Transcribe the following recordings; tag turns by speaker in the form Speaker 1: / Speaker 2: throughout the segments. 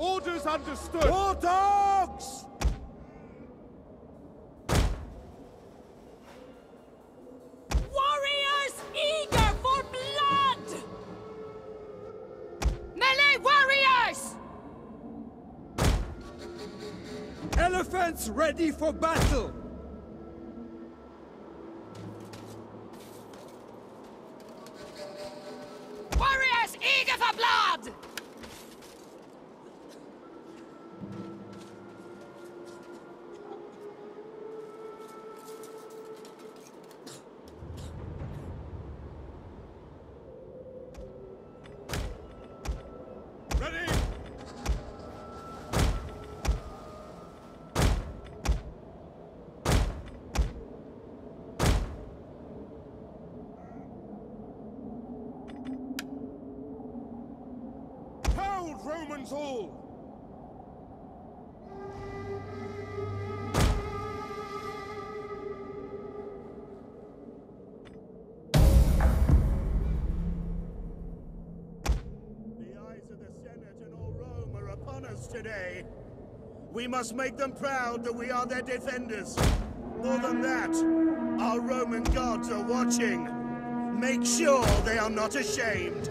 Speaker 1: Orders
Speaker 2: understood. War dogs!
Speaker 3: Warriors eager for blood! Melee warriors!
Speaker 1: Elephants ready for battle!
Speaker 2: Romans all!
Speaker 4: The eyes of the Senate and all Rome are upon us today. We must make them proud that we are their defenders. More than that, our Roman gods are watching. Make sure they are not ashamed.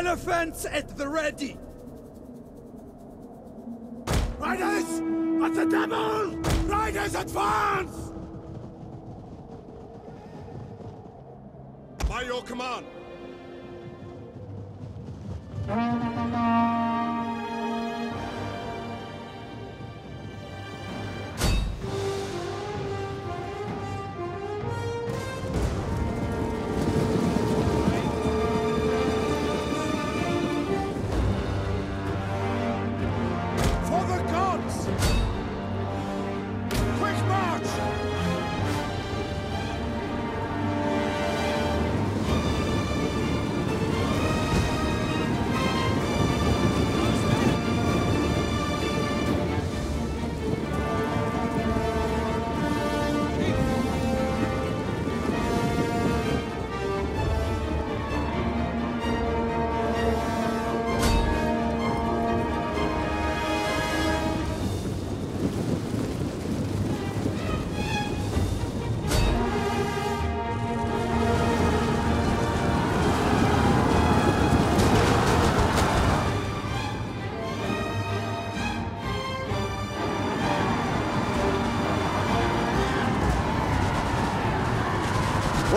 Speaker 1: Elephants at the ready!
Speaker 2: Riders! At the devil! Riders advance! By your command!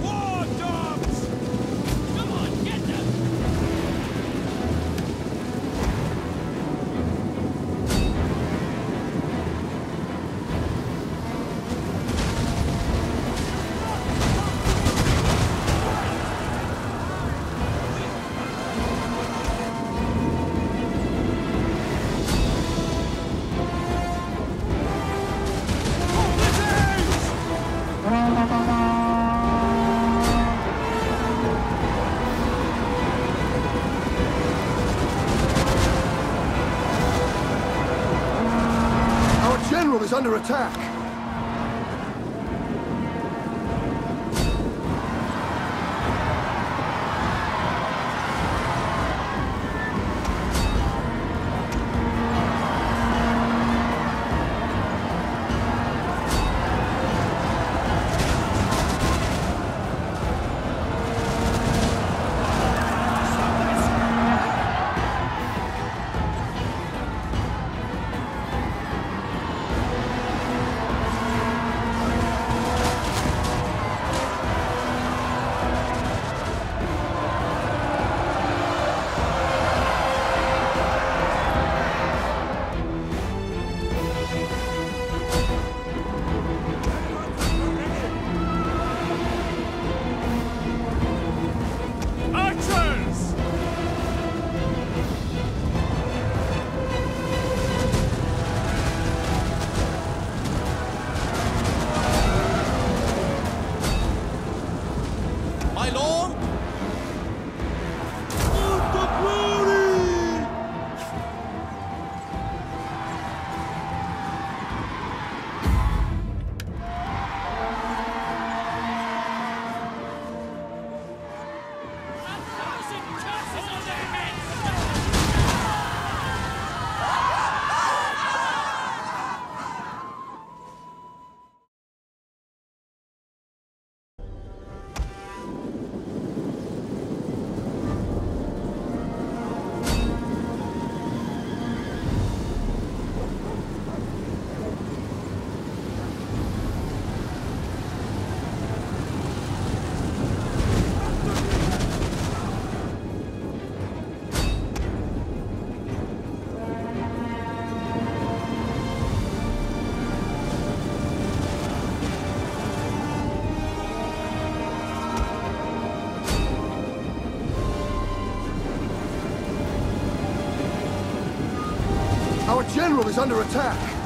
Speaker 2: Whoa! Under attack. General is under attack.